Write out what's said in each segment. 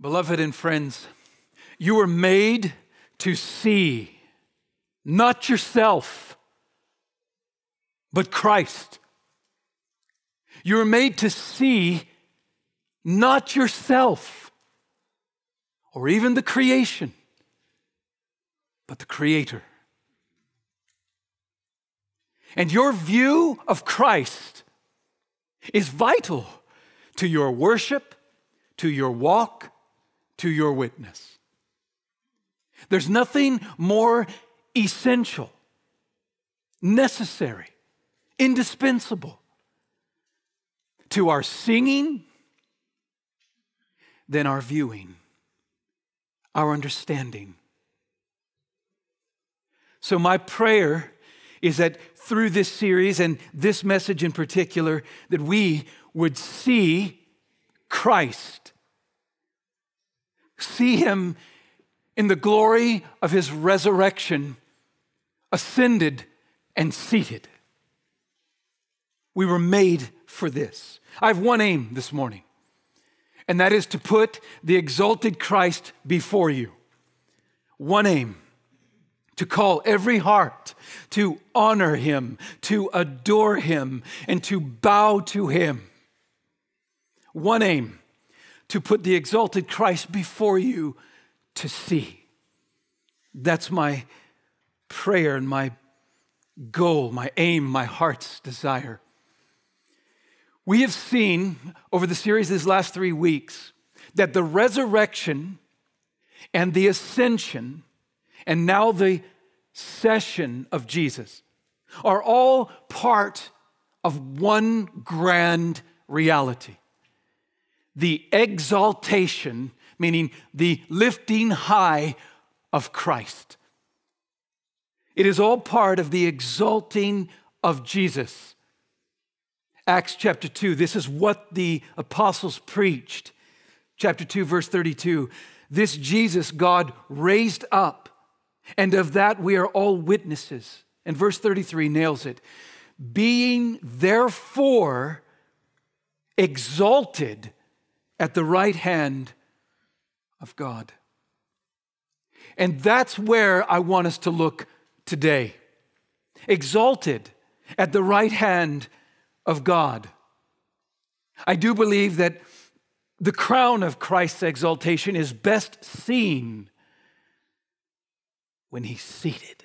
Beloved and friends, you were made to see not yourself, but Christ. You were made to see not yourself or even the creation, but the Creator. And your view of Christ is vital to your worship, to your walk, to your witness. There's nothing more essential, necessary, indispensable to our singing than our viewing, our understanding. So, my prayer is that through this series and this message in particular, that we would see Christ, see Him in the glory of His resurrection, ascended and seated. We were made for this. I have one aim this morning, and that is to put the exalted Christ before you. One aim to call every heart to honor him, to adore him, and to bow to him. One aim to put the exalted Christ before you to see. That's my prayer and my goal, my aim, my heart's desire. We have seen over the series these last three weeks that the resurrection and the ascension and now the session of Jesus are all part of one grand reality the exaltation, meaning the lifting high of Christ. It is all part of the exalting of Jesus. Acts chapter 2, this is what the apostles preached. Chapter 2, verse 32. This Jesus God raised up and of that we are all witnesses. And verse 33 nails it. Being therefore exalted at the right hand of God. And that's where I want us to look today. Exalted at the right hand of God. I do believe that the crown of Christ's exaltation is best seen when he's seated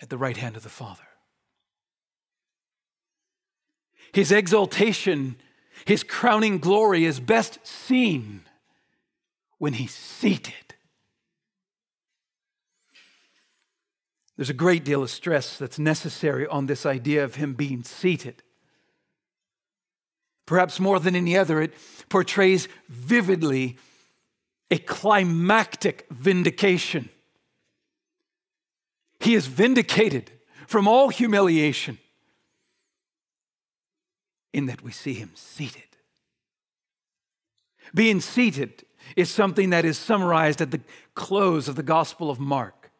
at the right hand of the Father. His exaltation, his crowning glory is best seen when he's seated. There's a great deal of stress that's necessary on this idea of him being seated. Perhaps more than any other, it portrays vividly a climactic vindication he is vindicated from all humiliation in that we see him seated. Being seated is something that is summarized at the close of the Gospel of Mark.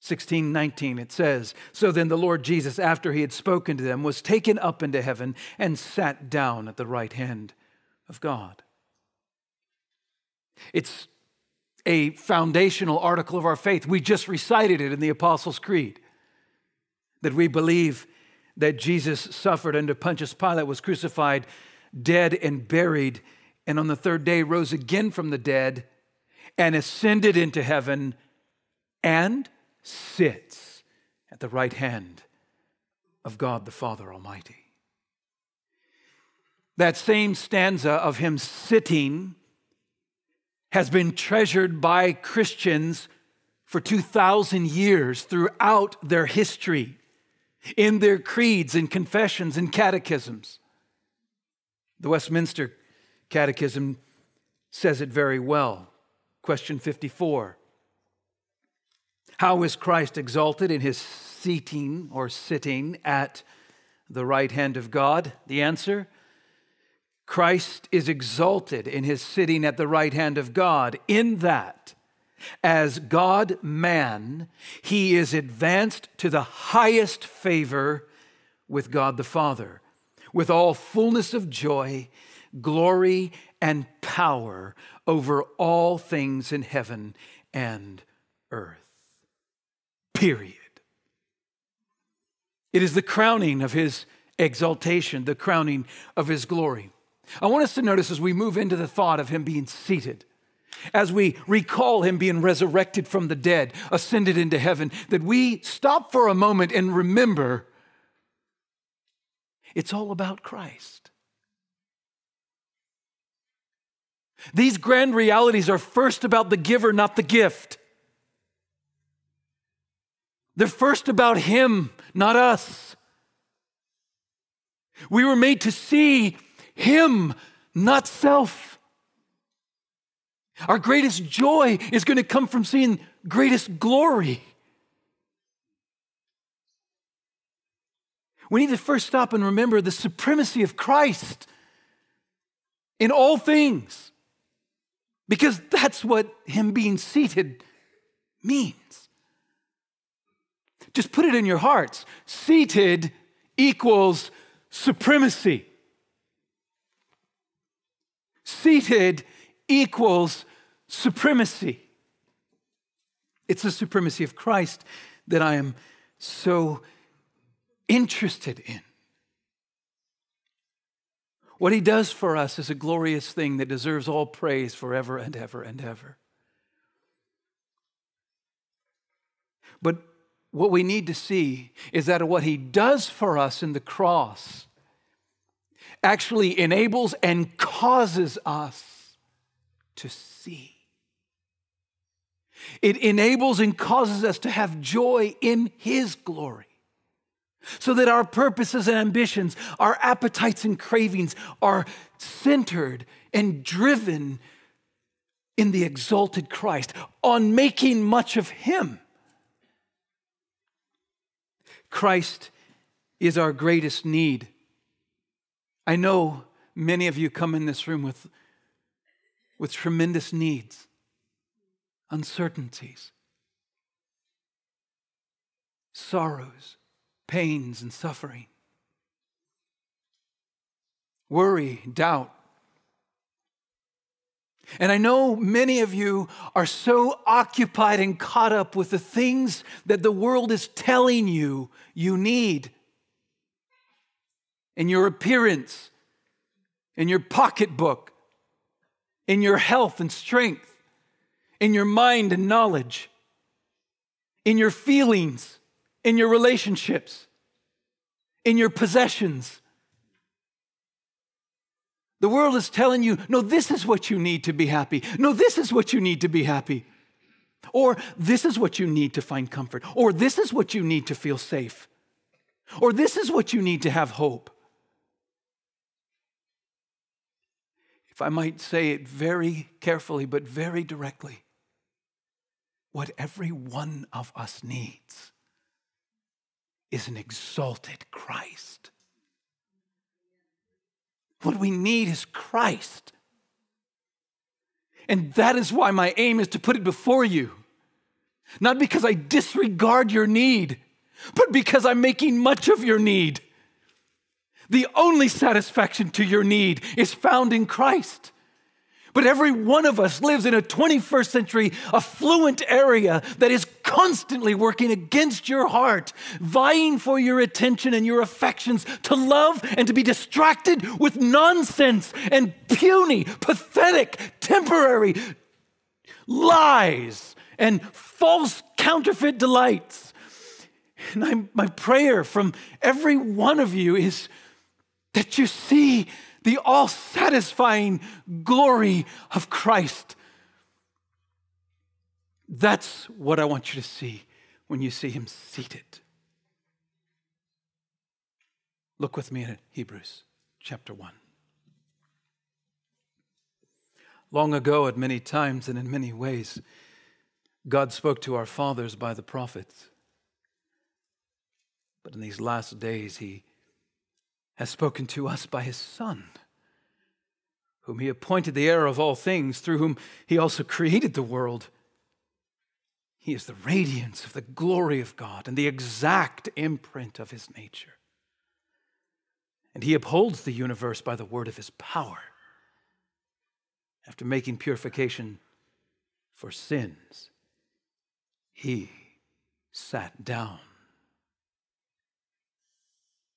16, 19, it says, So then the Lord Jesus, after he had spoken to them, was taken up into heaven and sat down at the right hand of God. It's a foundational article of our faith. We just recited it in the Apostles' Creed that we believe that Jesus suffered under Pontius Pilate, was crucified, dead, and buried, and on the third day rose again from the dead and ascended into heaven and sits at the right hand of God the Father Almighty. That same stanza of him sitting has been treasured by Christians for 2,000 years throughout their history, in their creeds and confessions and catechisms. The Westminster Catechism says it very well. Question 54 How is Christ exalted in his seating or sitting at the right hand of God? The answer Christ is exalted in his sitting at the right hand of God, in that, as God man, he is advanced to the highest favor with God the Father, with all fullness of joy, glory and power over all things in heaven and earth. Period. It is the crowning of his exaltation, the crowning of his glory. I want us to notice as we move into the thought of him being seated, as we recall him being resurrected from the dead, ascended into heaven, that we stop for a moment and remember it's all about Christ. These grand realities are first about the giver, not the gift. They're first about Him, not us. We were made to see Him, not self. Our greatest joy is going to come from seeing greatest glory. We need to first stop and remember the supremacy of Christ in all things, because that's what Him being seated means. Just put it in your hearts. Seated equals supremacy. Seated equals supremacy. It's the supremacy of Christ that I am so interested in. What he does for us is a glorious thing that deserves all praise forever and ever and ever. But what we need to see is that what he does for us in the cross actually enables and causes us to see. It enables and causes us to have joy in his glory. So that our purposes and ambitions, our appetites and cravings are centered and driven in the exalted Christ, on making much of Him. Christ is our greatest need. I know many of you come in this room with, with tremendous needs, uncertainties, sorrows, pains, and suffering, worry, doubt. And I know many of you are so occupied and caught up with the things that the world is telling you you need in your appearance, in your pocketbook, in your health and strength, in your mind and knowledge, in your feelings, in your relationships, in your possessions. The world is telling you, no, this is what you need to be happy. No, this is what you need to be happy. Or this is what you need to find comfort. Or this is what you need to feel safe. Or this is what you need to have hope. If I might say it very carefully, but very directly, what every one of us needs is an exalted Christ. What we need is Christ. And that is why my aim is to put it before you. Not because I disregard your need, but because I'm making much of your need. The only satisfaction to your need is found in Christ. But every one of us lives in a 21st century affluent area that is constantly working against your heart, vying for your attention and your affections, to love and to be distracted with nonsense and puny, pathetic, temporary lies and false counterfeit delights. And I, my prayer from every one of you is that you see the all satisfying glory of Christ. That's what I want you to see when you see him seated. Look with me at Hebrews chapter 1. Long ago, at many times and in many ways, God spoke to our fathers by the prophets. But in these last days, He has spoken to us by his Son, whom he appointed the heir of all things, through whom he also created the world. He is the radiance of the glory of God and the exact imprint of his nature. And he upholds the universe by the word of his power. after making purification for sins, he sat down.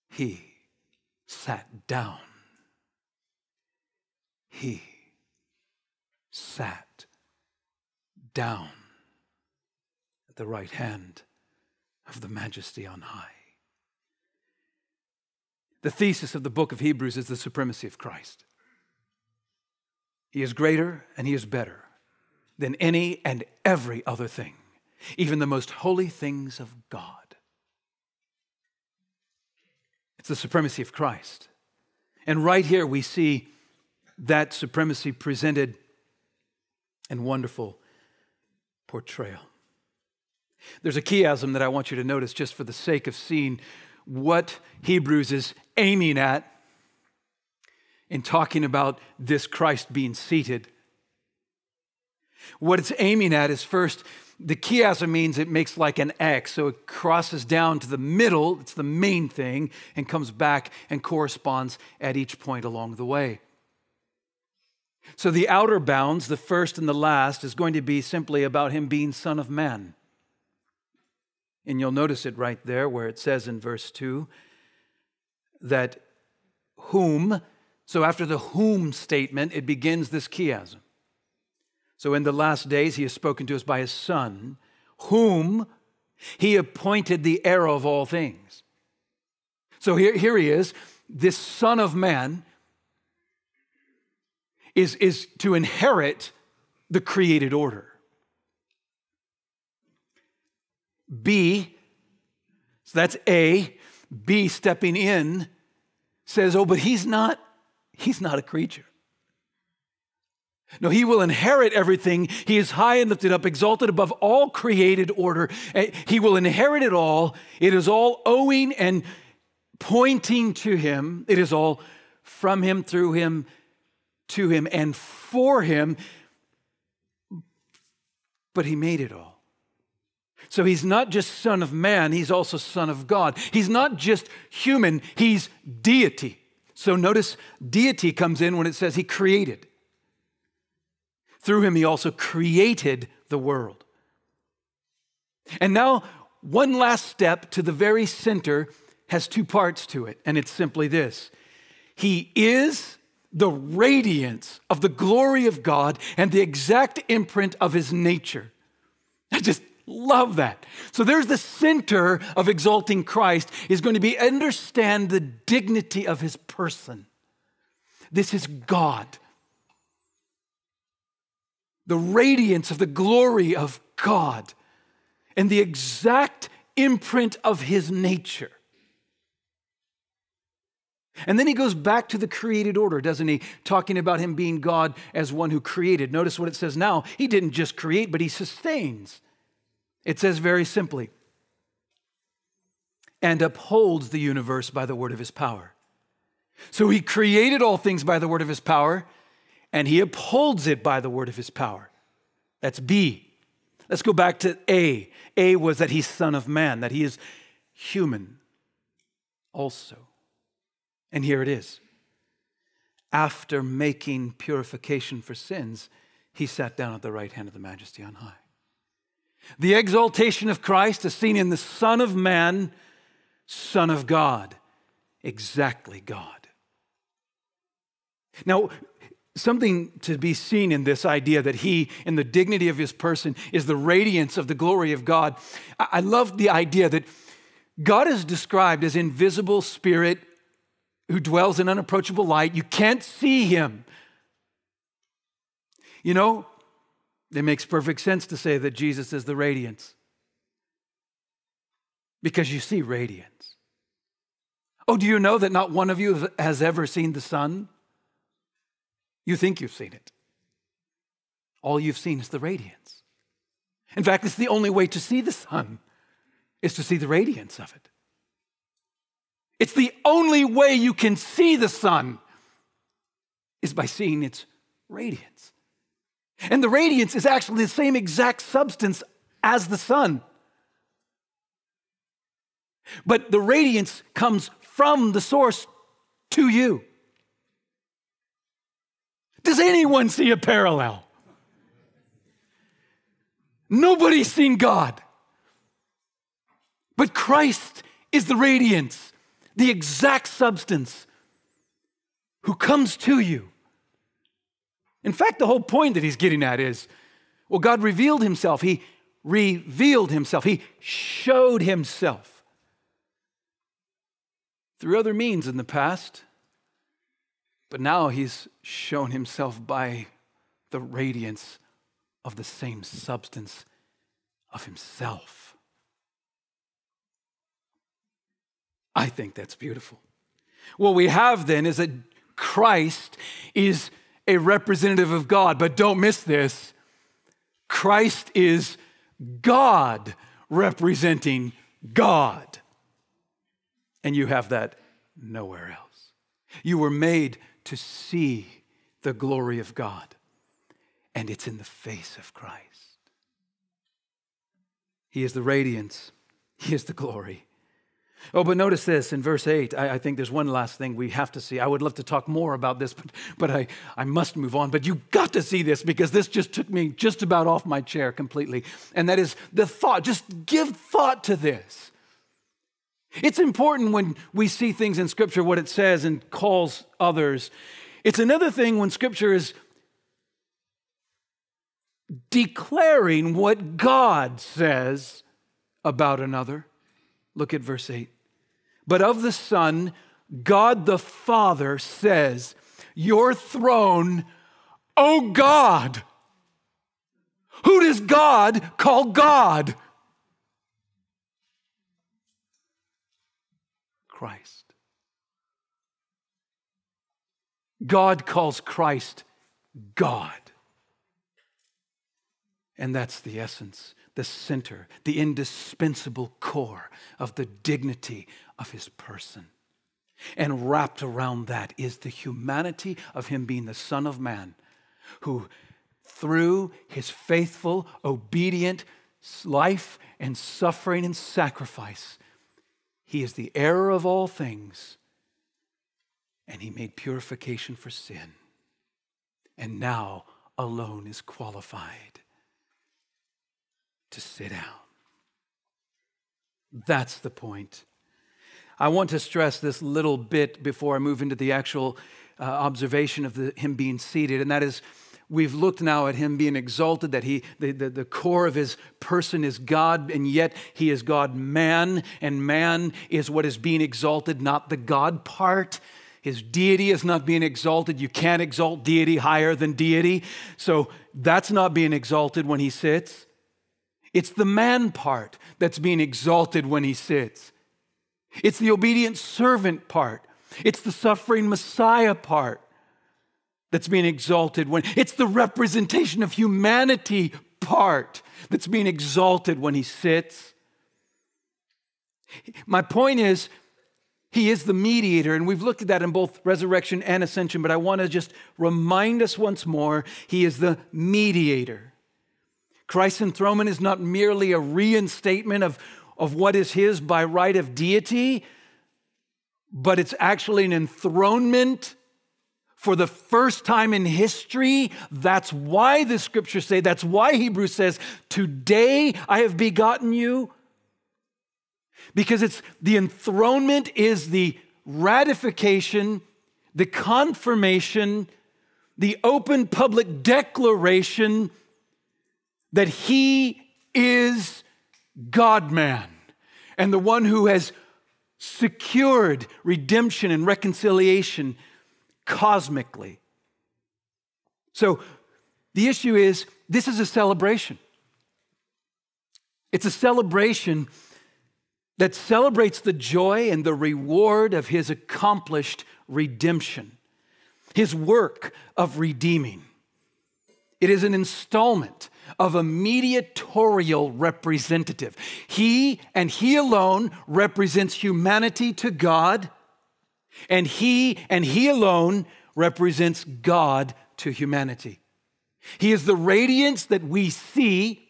He sat down. He sat down at the right hand of the majesty on high. The thesis of the book of Hebrews is the supremacy of Christ. He is greater and he is better than any and every other thing, even the most holy things of God. It's the supremacy of Christ. And right here we see that supremacy presented in wonderful portrayal. There's a chiasm that I want you to notice just for the sake of seeing what Hebrews is aiming at in talking about this Christ being seated. What it's aiming at is first, the chiasm means it makes like an X. So it crosses down to the middle, it's the main thing, and comes back and corresponds at each point along the way. So the outer bounds, the first and the last, is going to be simply about him being Son of Man. And you'll notice it right there where it says in verse 2 that whom, so after the whom statement, it begins this chiasm. So in the last days, he has spoken to us by his Son, whom he appointed the heir of all things. So here, here he is, this Son of Man is, is to inherit the created order. B, so that's A. B stepping in says, Oh, but he's not, he's not a creature. No, he will inherit everything. He is high and lifted up, exalted above all created order. Eh, he will inherit it all. It is all owing and pointing to him. It is all from him, through him, to him, and for him. But he made it all. So he's not just Son of Man, he's also Son of God. He's not just human, he's deity. So notice deity comes in when it says he created. Through him, he also created the world. And now, one last step to the very center has two parts to it, and it's simply this He is the radiance of the glory of God and the exact imprint of his nature. I just Love that. So there's the center of exalting Christ is going to be understand the dignity of his person. This is God. The radiance of the glory of God and the exact imprint of his nature. And then he goes back to the created order, doesn't he? Talking about him being God as one who created. Notice what it says now. He didn't just create, but he sustains. It says very simply, and upholds the universe by the word of his power. So he created all things by the word of his power, and he upholds it by the word of his power. That's B. Let's go back to A. A was that he's Son of Man, that he is human also. And here it is. After making purification for sins, he sat down at the right hand of the majesty on high. The exaltation of Christ is seen in the Son of Man, Son of God, exactly God. Now, something to be seen in this idea that he, in the dignity of his person, is the radiance of the glory of God. I love the idea that God is described as invisible spirit who dwells in unapproachable light. You can't see him. You know, it makes perfect sense to say that Jesus is the radiance because you see radiance. Oh, do you know that not one of you has ever seen the sun? You think you've seen it. All you've seen is the radiance. In fact, it's the only way to see the sun is to see the radiance of it. It's the only way you can see the sun is by seeing its radiance. And the radiance is actually the same exact substance as the sun. But the radiance comes from the source to you. Does anyone see a parallel? Nobody's seen God. But Christ is the radiance, the exact substance who comes to you. In fact, the whole point that he's getting at is well, God revealed himself. He revealed himself. He showed himself through other means in the past. But now he's shown himself by the radiance of the same substance of himself. I think that's beautiful. What we have then is that Christ is a representative of God, but don't miss this. Christ is God representing God. And you have that nowhere else. You were made to see the glory of God, and it's in the face of Christ. He is the radiance, He is the glory. Oh, but notice this in verse 8. I, I, think there's one last thing we have to see. I would love to talk more about this, but, but I, I must move on. But you've got to see this because this just took me just about off my chair completely. And that is the thought. Just give thought to this. It's important when we see things in Scripture, what it says and calls others. It's another thing when Scripture is declaring what God says about another. Look at verse 8. But of the Son, God the Father says, Your throne, O God. Who does God call God? Christ. God calls Christ God. And that's the essence, the center, the indispensable core of the dignity of his person. And wrapped around that is the humanity of him being the Son of Man, who, through his faithful, obedient life and suffering and sacrifice, he is the heir of all things, and he made purification for sin, and now alone is qualified to sit down. That's the point. I want to stress this little bit before I move into the actual uh, observation of the, him being seated, and that is We've looked now at him being exalted, that he, the, the, the, core of his person is God, and yet he is God man, and man is what is being exalted, not the God part. His deity is not being exalted. You can't exalt deity higher than deity. So that's not being exalted when he sits. It's the man part that's being exalted when he sits. It's the obedient servant part. It's the suffering Messiah part that's being exalted when it's the representation of humanity part that's being exalted when he sits. My point is, he is the mediator, and we've looked at that in both resurrection and ascension, but I want to just remind us once more he is the mediator. Christ's enthronement is not merely a reinstatement of, of what is his by right of deity, but it's actually an enthronement for the first time in history. That's why the scriptures say, that's why Hebrews says, Today I have begotten you. Because it's the enthronement is the ratification, the confirmation, the open public declaration that he is God man and the one who has secured redemption and reconciliation cosmically. So the issue is this is a celebration. It's a celebration that celebrates the joy and the reward of his accomplished redemption, his work of redeeming. It is an installment of a mediatorial representative. He and he alone represents humanity to God and he and he alone represents God to humanity. He is the radiance that we see,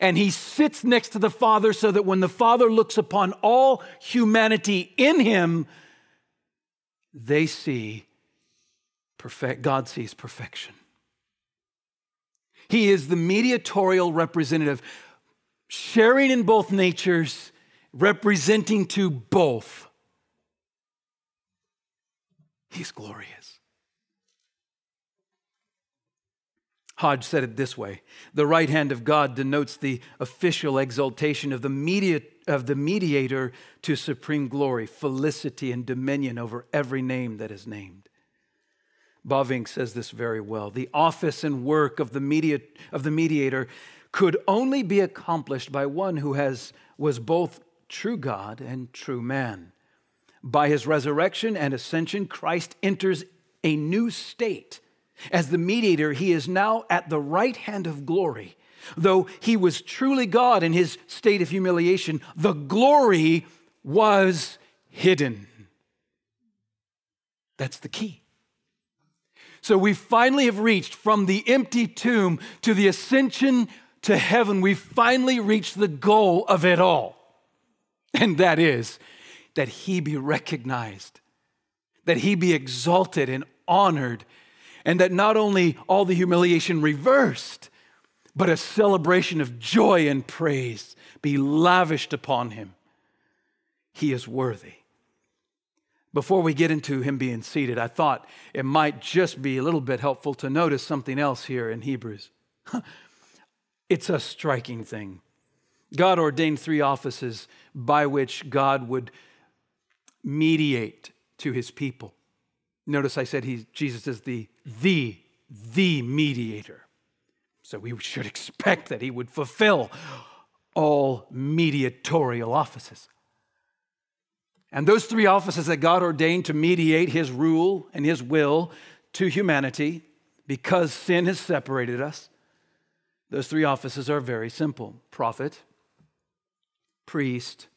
and he sits next to the Father so that when the Father looks upon all humanity in him, they see perfect, God sees perfection. He is the mediatorial representative, sharing in both natures, representing to both. He's glorious. Hodge said it this way The right hand of God denotes the official exaltation of the, media, of the mediator to supreme glory, felicity, and dominion over every name that is named. Bavinck says this very well. The office and work of the, media, of the mediator could only be accomplished by one who has, was both true God and true man. By his resurrection and ascension, Christ enters a new state. As the mediator, he is now at the right hand of glory. Though he was truly God in his state of humiliation, the glory was hidden. That's the key. So we finally have reached from the empty tomb to the ascension to heaven. We finally reached the goal of it all. And that is that he be recognized, that he be exalted and honored, and that not only all the humiliation reversed, but a celebration of joy and praise be lavished upon him. He is worthy. Before we get into him being seated, I thought it might just be a little bit helpful to notice something else here in Hebrews. it's a striking thing. God ordained three offices by which God would mediate to his people. Notice I said he, Jesus is the, the, the mediator. So we should expect that he would fulfill all mediatorial offices. And those three offices that God ordained to mediate his rule and his will to humanity because sin has separated us, those three offices are very simple prophet, priest,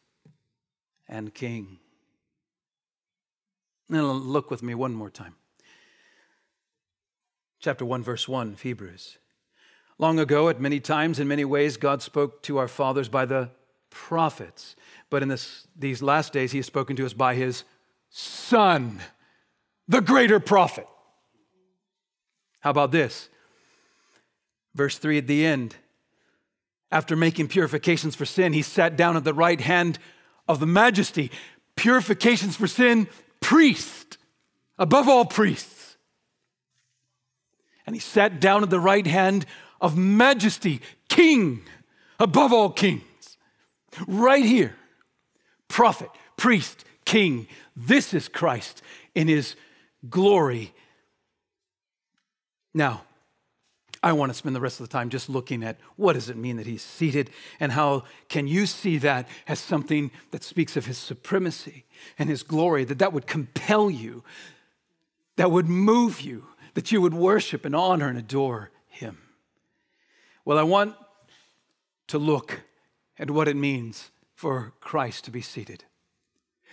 and king. Now look with me one more time. Chapter 1, verse 1 of Hebrews. Long ago, at many times, in many ways, God spoke to our fathers by the prophets. But in this, these last days, he has spoken to us by his Son, the greater prophet. How about this? Verse 3 at the end. After making purifications for sin, he sat down at the right hand of the majesty. Purifications for sin, priest, above all priests. And he sat down at the right hand of majesty, king, above all kings. Right here prophet, priest, king. This is Christ in his glory. Now, I want to spend the rest of the time just looking at what does it mean that he's seated and how can you see that as something that speaks of his supremacy and his glory that that would compel you that would move you that you would worship and honor and adore him. Well, I want to look at what it means for Christ to be seated.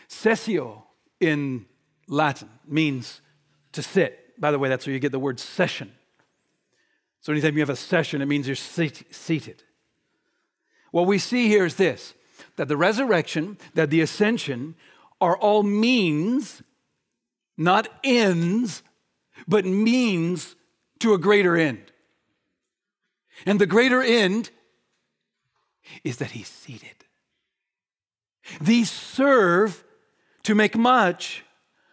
Sessio in Latin means to sit. By the way, that's where you get the word session. So anytime you have a session, it means you're seated. What we see here is this that the resurrection, that the ascension are all means, not ends, but means to a greater end. And the greater end is that he's seated. These serve to make much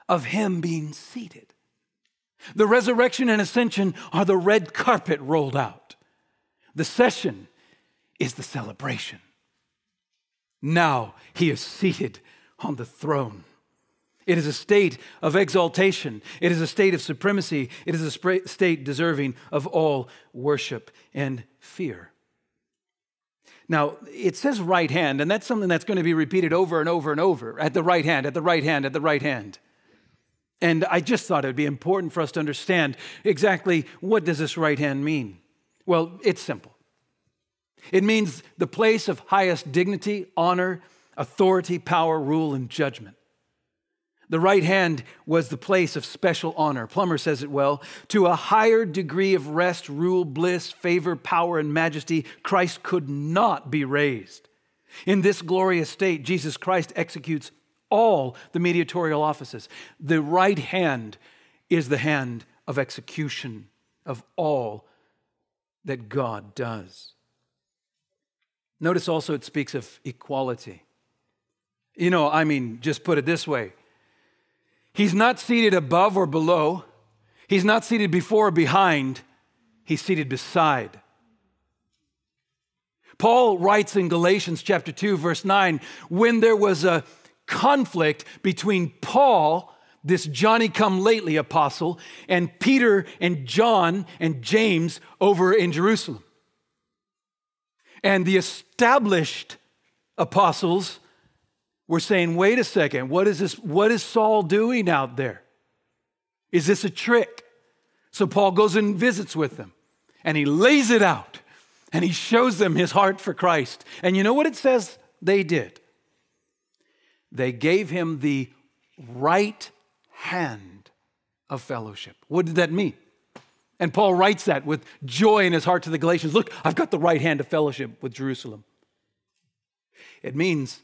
of him being seated. The resurrection and ascension are the red carpet rolled out. The session is the celebration. Now he is seated on the throne. It is a state of exaltation. It is a state of supremacy. It is a state deserving of all worship and fear. Now, it says right hand, and that's something that's going to be repeated over and over and over at the right hand, at the right hand, at the right hand. And I just thought it would be important for us to understand exactly what does this right hand mean? Well, it's simple. It means the place of highest dignity, honor, authority, power, rule, and judgment. The right hand was the place of special honor. Plummer says it well. To a higher degree of rest, rule, bliss, favor, power, and majesty, Christ could not be raised. In this glorious state, Jesus Christ executes all the mediatorial offices. The right hand is the hand of execution of all that God does. Notice also it speaks of equality. You know, I mean, just put it this way He's not seated above or below, He's not seated before or behind, He's seated beside. Paul writes in Galatians chapter 2 verse 9 when there was a conflict between Paul this Johnny come lately apostle and Peter and John and James over in Jerusalem. And the established apostles were saying, wait a second, what is this? What is Saul doing out there? Is this a trick? So Paul goes and visits with them and he lays it out and he shows them his heart for Christ. And you know what it says they did? They gave him the right hand of fellowship. What did that mean? And Paul writes that with joy in his heart to the Galatians. Look, I've got the right hand of fellowship with Jerusalem. It means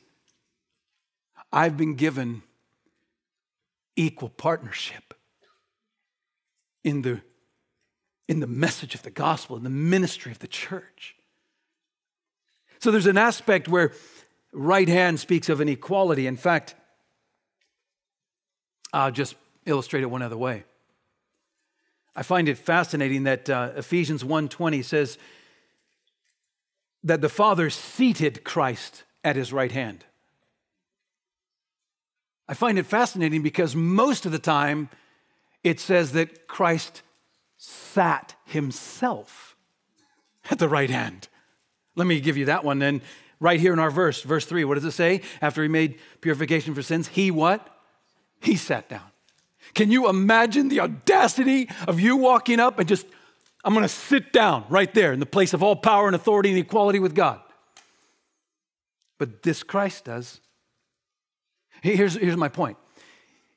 I've been given equal partnership in the, in the message of the gospel, in the ministry of the church. So there's an aspect where right hand speaks of an equality. In fact, I'll just illustrate it one other way. I find it fascinating that uh, Ephesians 1:20 says that the Father seated Christ at his right hand. I find it fascinating because most of the time it says that Christ sat himself at the right hand. Let me give you that one then. Right here in our verse, verse 3, what does it say? After he made purification for sins, he what? He sat down. Can you imagine the audacity of you walking up and just, I'm going to sit down right there in the place of all power and authority and equality with God? But this Christ does. Here's, here's my point.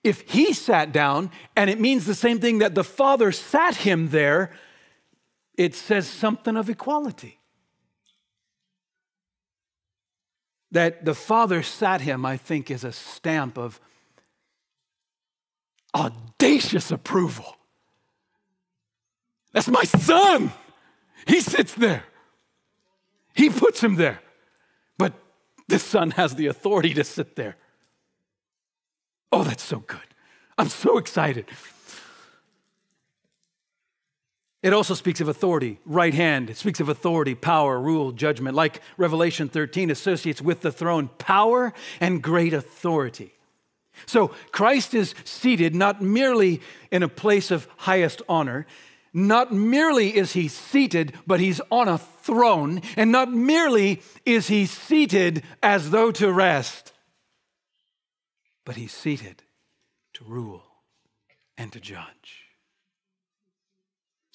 If he sat down, and it means the same thing that the Father sat him there, it says something of equality. That the Father sat him, I think, is a stamp of audacious approval. That's my son. He sits there, he puts him there. But the son has the authority to sit there. Oh, that's so good. I'm so excited. It also speaks of authority, right hand. It speaks of authority, power, rule, judgment. Like Revelation 13 associates with the throne power and great authority. So Christ is seated not merely in a place of highest honor, not merely is he seated, but he's on a throne, and not merely is he seated as though to rest, but he's seated to rule and to judge.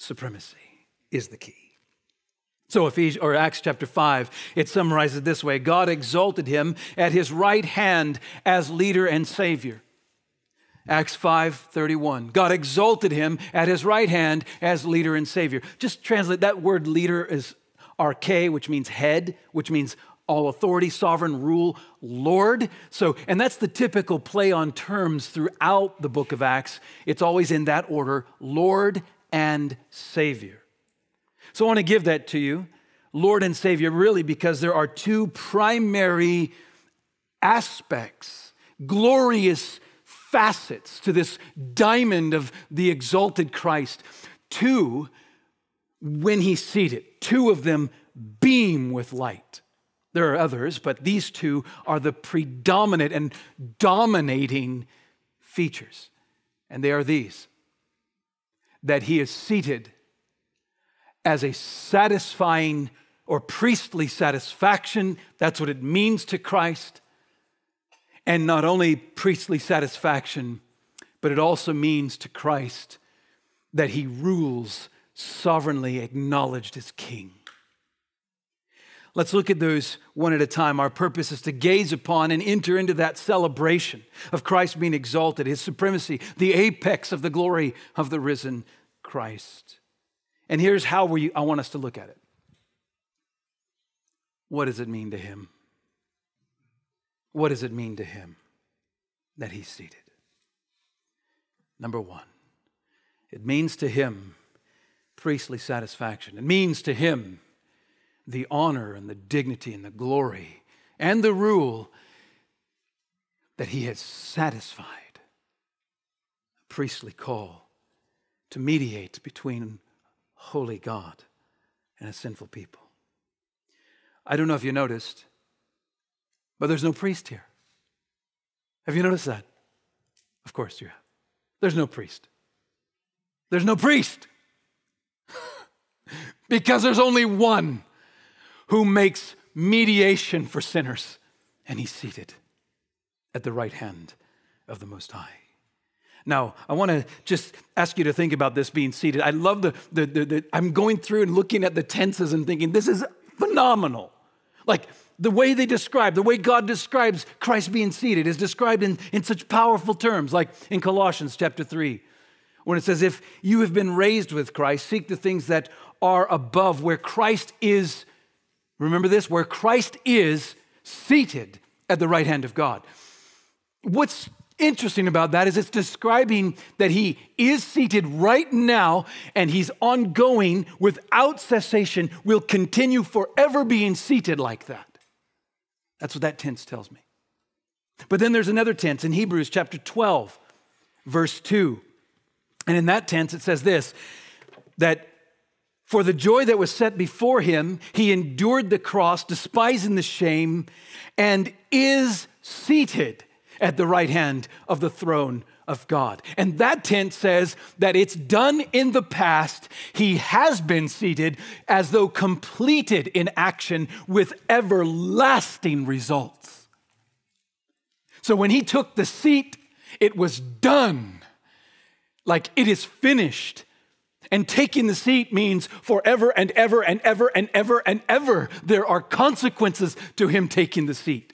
Supremacy is the key. So Ephesians or Acts chapter 5, it summarizes this way God exalted him at his right hand as leader and savior. Acts 5:31. God exalted him at his right hand as leader and savior. Just translate that word leader is arche, which means head, which means all authority, sovereign rule, Lord. So, and that's the typical play on terms throughout the book of Acts. It's always in that order, Lord and Savior. So I want to give that to you, Lord and Savior, really because there are two primary aspects, glorious facets to this diamond of the exalted Christ. Two, when he's seated, two of them beam with light. There are others, but these two are the predominant and dominating features. And they are these that he is seated as a satisfying or priestly satisfaction. That's what it means to Christ. And not only priestly satisfaction, but it also means to Christ that he rules sovereignly acknowledged as king. Let's look at those one at a time. Our purpose is to gaze upon and enter into that celebration of Christ being exalted, his supremacy, the apex of the glory of the risen Christ. And here's how we, I want us to look at it. What does it mean to him? What does it mean to him that he's seated? Number one, It means to him priestly satisfaction. It means to him the honor and the dignity and the glory and the rule that he has satisfied a priestly call to mediate between holy God and a sinful people. I don't know if you noticed, but there's no priest here. Have you noticed that? Of course you have. There's no priest. There's no priest. because there's only one who makes mediation for sinners, and he's seated at the right hand of the Most High. Now, I want to just ask you to think about this being seated. I love the, the, the, the, I'm going through and looking at the tenses and thinking, this is phenomenal. Like the way they describe, the way God describes Christ being seated is described in, in such powerful terms, like in Colossians chapter 3, when it says, If you have been raised with Christ, seek the things that are above, where Christ is, remember this, where Christ is seated at the right hand of God. What's interesting about that is it's describing that he is seated right now and he's ongoing without cessation, will continue forever being seated like that. That's what that tense tells me. But then there's another tense in Hebrews chapter 12, verse 2. And in that tense, it says this that for the joy that was set before him, he endured the cross, despising the shame, and is seated at the right hand of the throne of God. And that tense says that it's done in the past. He has been seated as though completed in action with everlasting results. So when he took the seat, it was done, like it is finished. And taking the seat means forever and ever and ever and ever and ever. There are consequences to him taking the seat.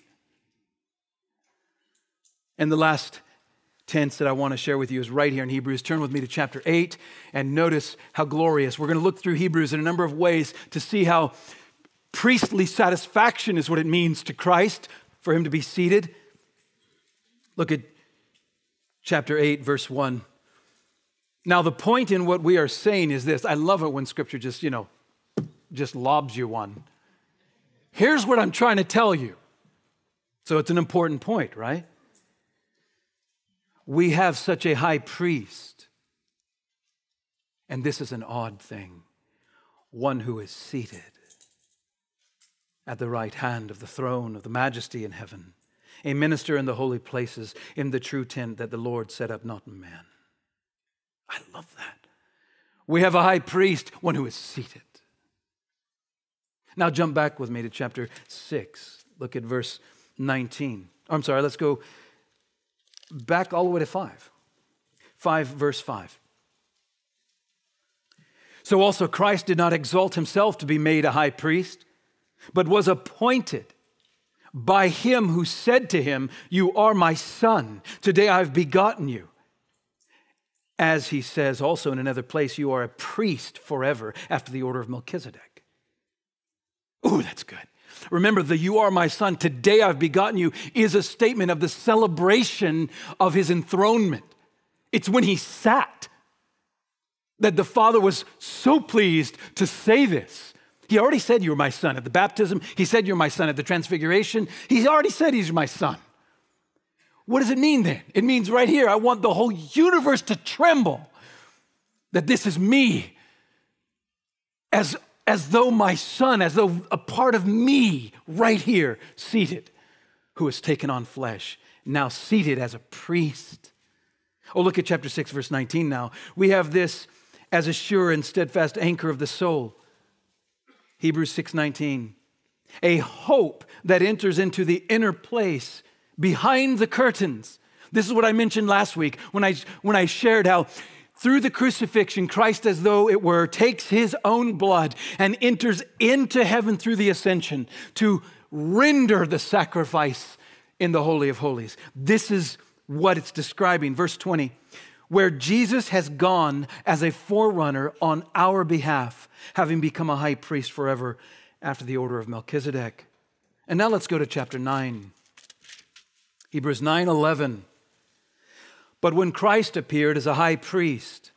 And the last tense that I want to share with you is right here in Hebrews. Turn with me to chapter 8 and notice how glorious. We're going to look through Hebrews in a number of ways to see how priestly satisfaction is what it means to Christ for him to be seated. Look at chapter 8, verse 1. Now, the point in what we are saying is this I love it when scripture just, you know, just lobs you one. Here's what I'm trying to tell you. So it's an important point, right? we have such a high priest. And this is an odd thing one who is seated at the right hand of the throne of the majesty in heaven, a minister in the holy places, in the true tent that the Lord set up, not man. I love that. We have a high priest, one who is seated. Now jump back with me to chapter 6. Look at verse 19. I'm sorry, let's go back all the way to 5. 5, verse 5. So also Christ did not exalt himself to be made a high priest, but was appointed by him who said to him, You are my son, today I've begotten you. As he says also in another place, You are a priest forever after the order of Melchizedek. Ooh, that's good. Remember, the you are my son, today I've begotten you is a statement of the celebration of his enthronement. It's when he sat that the Father was so pleased to say this. He already said, You're my son at the baptism. He said, You're my son at the transfiguration. He already said, He's my son. What does it mean then? It means right here, I want the whole universe to tremble that this is me as as though my son, as though a part of me right here, seated, who has taken on flesh, now seated as a priest. Oh, look at chapter 6, verse 19 now. We have this as a sure and steadfast anchor of the soul. Hebrews 6:19. A hope that enters into the inner place behind the curtains. This is what I mentioned last week when I, when I shared how through the crucifixion, Christ, as though it were, takes his own blood and enters into heaven through the ascension to render the sacrifice in the Holy of Holies. This is what it's describing. Verse 20, where Jesus has gone as a forerunner on our behalf, having become a high priest forever after the order of Melchizedek. And now let's go to chapter 9. Hebrews 9:11. But when Christ appeared as a high priest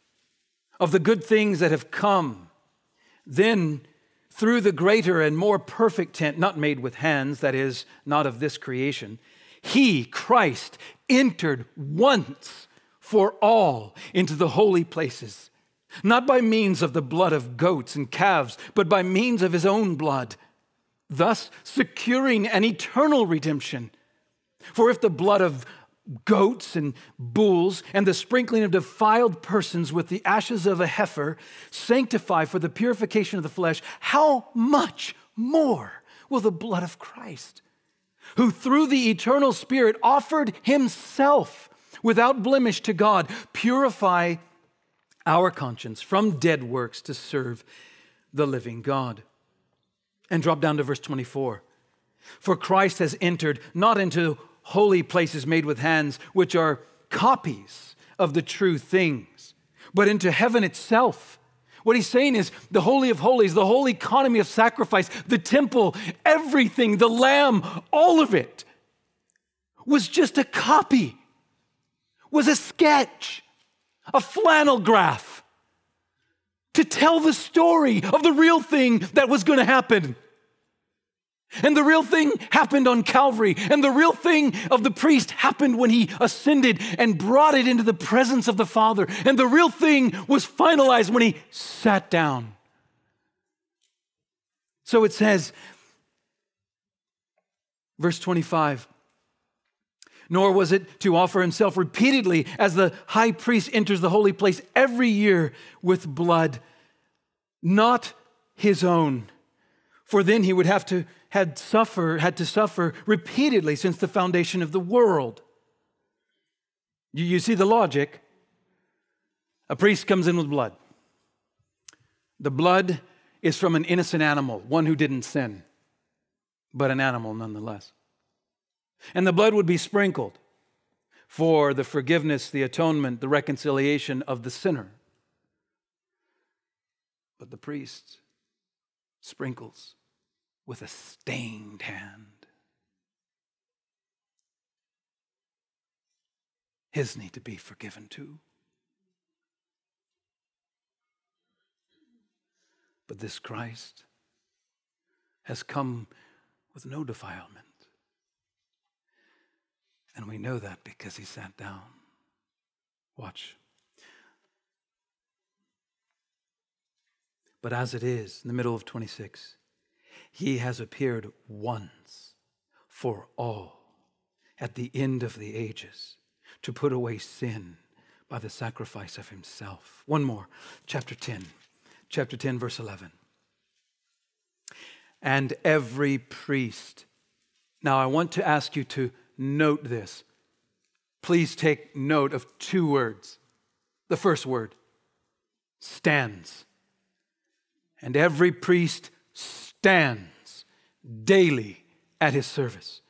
of the good things that have come. Then, through the greater and more perfect tent, not made with hands, that is, not of this creation, he, Christ, entered once for all into the holy places, not by means of the blood of goats and calves, but by means of his own blood, thus securing an eternal redemption. For if the blood of goats and bulls and the sprinkling of defiled persons with the ashes of a heifer sanctify for the purification of the flesh, how much more will the blood of Christ, who through the eternal Spirit offered himself without blemish to God, purify our conscience from dead works to serve the living God? And drop down to verse 24. For Christ has entered not into holy places made with hands, which are copies of the true things, but into heaven itself. What he's saying is the Holy of Holies, the whole economy of sacrifice, the temple, everything, the lamb, all of it was just a copy, was a sketch, a flannel graph to tell the story of the real thing that was going to happen. And the real thing happened on Calvary. And the real thing of the priest happened when he ascended and brought it into the presence of the Father. And the real thing was finalized when he sat down. So it says, verse 25, nor was it to offer himself repeatedly as the high priest enters the holy place every year with blood, not his own. For then he would have to had suffer had to suffer repeatedly since the foundation of the world. You, you see the logic? A priest comes in with blood. The blood is from an innocent animal, one who didn't sin, but an animal nonetheless. And the blood would be sprinkled for the forgiveness, the atonement, the reconciliation of the sinner. But the priest sprinkles with a stained hand. His need to be forgiven too. But this Christ has come with no defilement. And we know that because he sat down. Watch. But as it is, in the middle of 26, he has appeared once for all at the end of the ages to put away sin by the sacrifice of himself. One more, chapter 10, chapter 10, verse 11. And every priest. Now, I want to ask you to note this. Please take note of two words. The first word stands. And every priest stands daily at his service,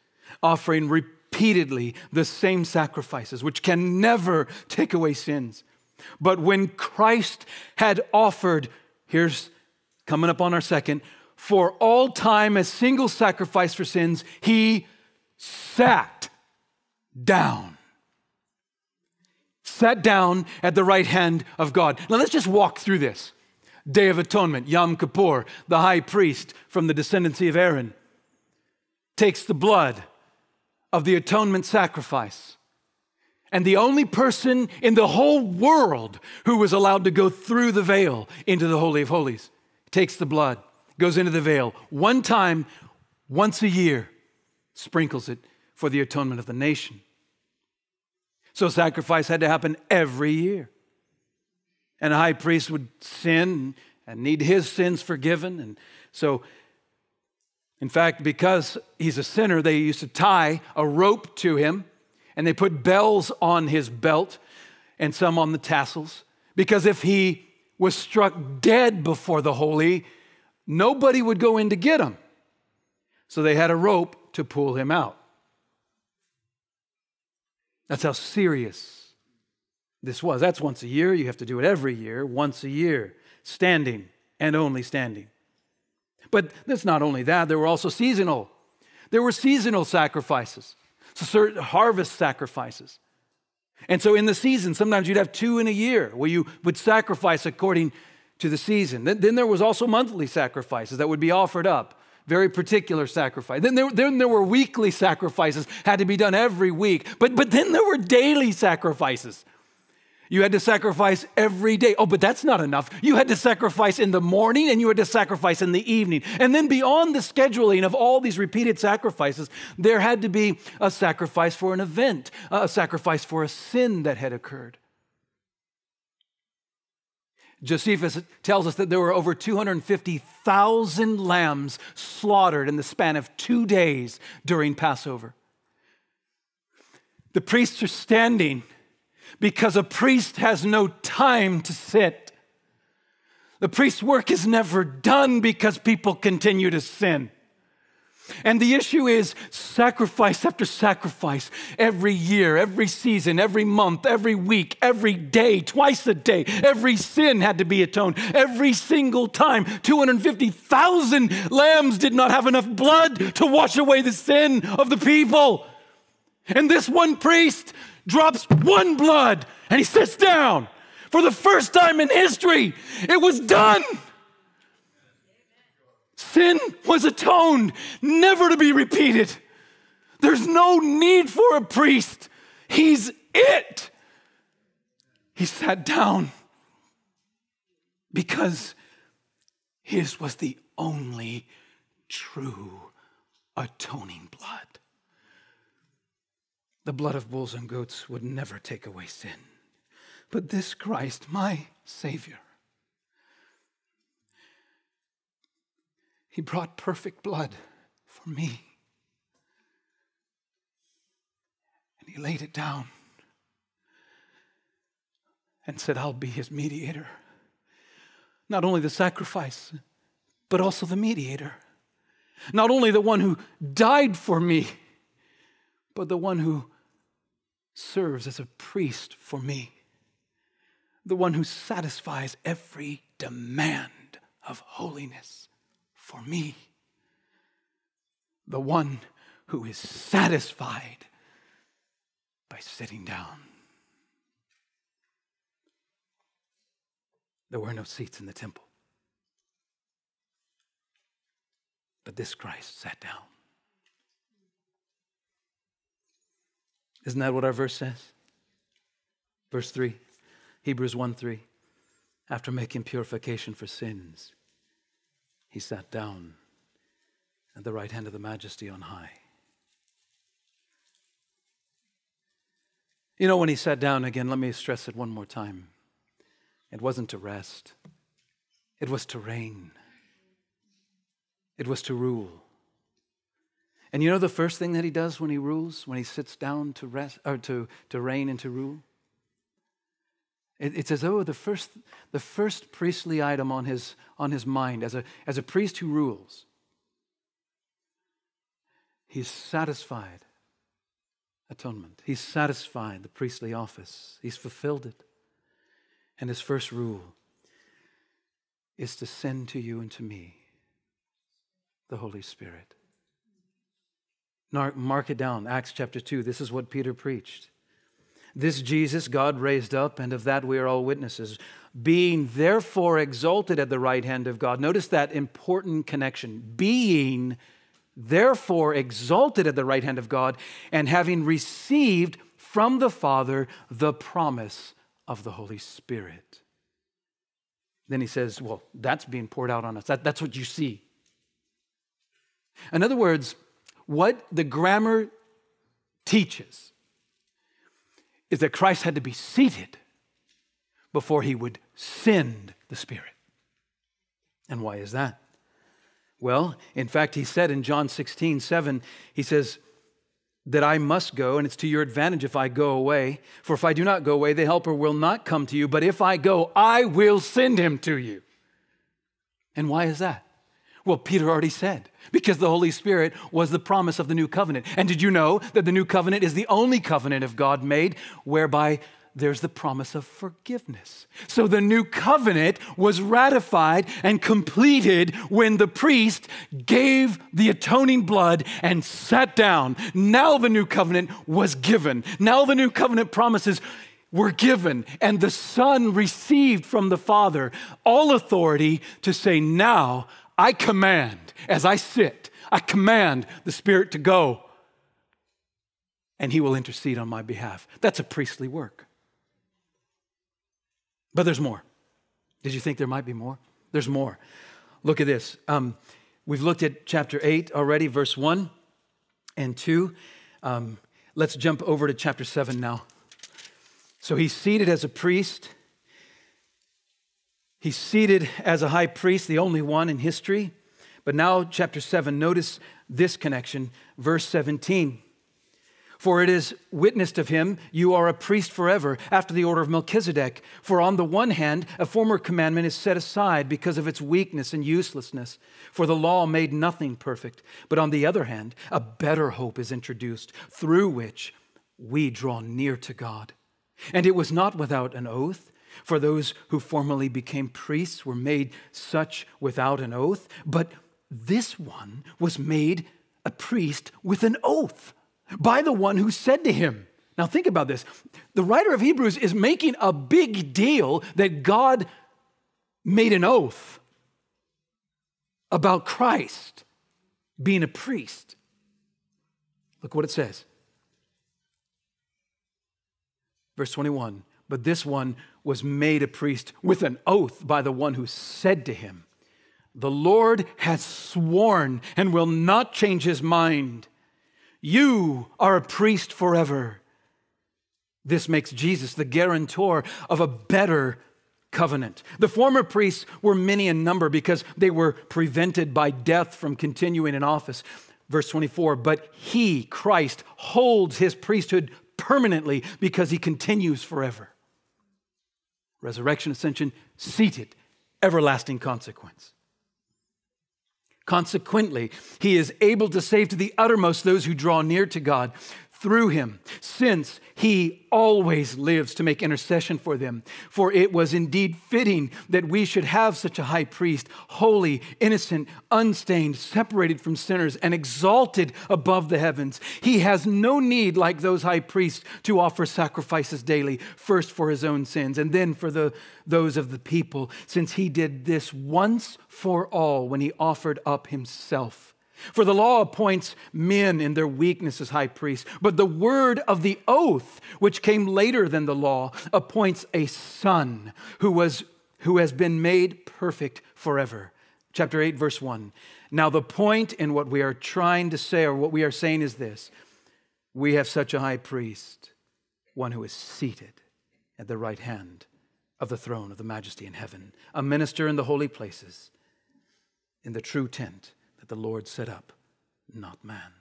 offering repeatedly the same sacrifices, which can never take away sins. But when Christ had offered, here's coming up on our second, for all time a single sacrifice for sins, he sat down. Sat down at the right hand of God. Now let's just walk through this. Day of Atonement, Yom Kippur, the high priest from the descendancy of Aaron, takes the blood of the atonement sacrifice. And the only person in the whole world who was allowed to go through the veil into the Holy of Holies takes the blood, goes into the veil one time, once a year, sprinkles it for the atonement of the nation. So sacrifice had to happen every year. And a high priest would sin and need his sins forgiven. And so, in fact, because he's a sinner, they used to tie a rope to him and they put bells on his belt and some on the tassels. Because if he was struck dead before the holy, nobody would go in to get him. So they had a rope to pull him out. That's how serious this was. That's once a year. You have to do it every year, once a year, standing and only standing. But that's not only that, there were also seasonal. There were seasonal sacrifices, so certain harvest sacrifices. And so in the season, sometimes you'd have two in a year where you would sacrifice according to the season. Then, then there was also monthly sacrifices that would be offered up, very particular sacrifice. Then there, then there were weekly sacrifices, had to be done every week. But, but then there were daily sacrifices. You had to sacrifice every day. Oh, but that's not enough. You had to sacrifice in the morning and you had to sacrifice in the evening. And then beyond the scheduling of all these repeated sacrifices, there had to be a sacrifice for an event, a sacrifice for a sin that had occurred. Josephus tells us that there were over 250,000 lambs slaughtered in the span of two days during Passover. The priests are standing because a priest has no time to sit. The priest's work is never done because people continue to sin. And the issue is sacrifice after sacrifice every year, every season, every month, every week, every day, twice a day. Every sin had to be atoned every single time. 250,000 lambs did not have enough blood to wash away the sin of the people. And this one priest drops one blood and he sits down. For the first time in history, it was done. Sin was atoned, never to be repeated. There's no need for a priest. He's it. He sat down because his was the only true atoning blood. The blood of bulls and goats would never take away sin. But this Christ, my Savior, He brought perfect blood for me. And He laid it down and said, I'll be His mediator. Not only the sacrifice, but also the mediator. Not only the one who died for me, but the one who serves as a priest for me, the one who satisfies every demand of holiness for me, the one who is satisfied by sitting down. There were no seats in the temple. But this Christ sat down. Isn't that what our verse says? Verse 3, Hebrews 1 3. After making purification for sins, he sat down at the right hand of the majesty on high. You know, when he sat down again, let me stress it one more time. It wasn't to rest, it was to reign, it was to rule. And you know the first thing that he does when he rules, when he sits down to rest or to, to reign and to rule? It, it's as though the first, the first priestly item on his, on his mind as a, as a priest who rules, he's satisfied atonement. He's satisfied the priestly office. He's fulfilled it. And his first rule is to send to you and to me the Holy Spirit. Mark it down, Acts chapter 2. This is what Peter preached. This Jesus God raised up, and of that we are all witnesses. Being therefore exalted at the right hand of God. Notice that important connection. Being therefore exalted at the right hand of God, and having received from the Father the promise of the Holy Spirit. Then he says, Well, that's being poured out on us. That, that's what you see. In other words, what the grammar teaches is that Christ had to be seated before he would send the Spirit. And why is that? Well, in fact, he said in John 16, 7, he says, that I must go, and it's to your advantage if I go away. For if I do not go away, the Helper will not come to you, but if I go, I will send him to you. And why is that? Well, Peter already said, because the Holy Spirit was the promise of the new covenant. And did you know that the new covenant is the only covenant of God made whereby there's the promise of forgiveness. So the new covenant was ratified and completed when the priest gave the atoning blood and sat down. Now the new covenant was given. Now the new covenant promises were given, and the Son received from the Father all authority to say, Now I command, as I sit, I command the Spirit to go, and He will intercede on my behalf. That's a priestly work. But there's more. Did you think there might be more? There's more. Look at this. Um, we've looked at chapter 8 already, verse 1 and 2. Um, let's jump over to chapter 7 now. So he's seated as a priest. He's seated as a high priest, the only one in history. But now, chapter 7, notice this connection, verse 17. For it is witnessed of him, you are a priest forever, after the order of Melchizedek. For on the one hand, a former commandment is set aside because of its weakness and uselessness, for the law made nothing perfect. But on the other hand, a better hope is introduced, through which we draw near to God. And it was not without an oath, for those who formerly became priests were made such without an oath, but this one was made a priest with an oath by the one who said to him, Now think about this. The writer of Hebrews is making a big deal that God made an oath about Christ being a priest. Look what it says. Verse 21 But this one was made a priest with an oath by the one who said to him, The Lord has sworn and will not change his mind. You are a priest forever. This makes Jesus the guarantor of a better covenant. The former priests were many in number because they were prevented by death from continuing in office. Verse 24, but he, Christ, holds his priesthood permanently because he continues forever. Resurrection, ascension, seated, everlasting consequence. Consequently, he is able to save to the uttermost those who draw near to God through him, since he always lives to make intercession for them. For it was indeed fitting that we should have such a high priest, holy, innocent, unstained, separated from sinners, and exalted above the heavens. He has no need, like those high priests, to offer sacrifices daily, first for his own sins, and then for the, those of the people, since he did this once for all when he offered up himself. For the law appoints men in their weakness as high priests, but the word of the oath, which came later than the law, appoints a son who, was, who has been made perfect forever. Chapter 8, verse 1. Now, the point in what we are trying to say, or what we are saying, is this we have such a high priest, one who is seated at the right hand of the throne of the majesty in heaven, a minister in the holy places, in the true tent the Lord set up, not man.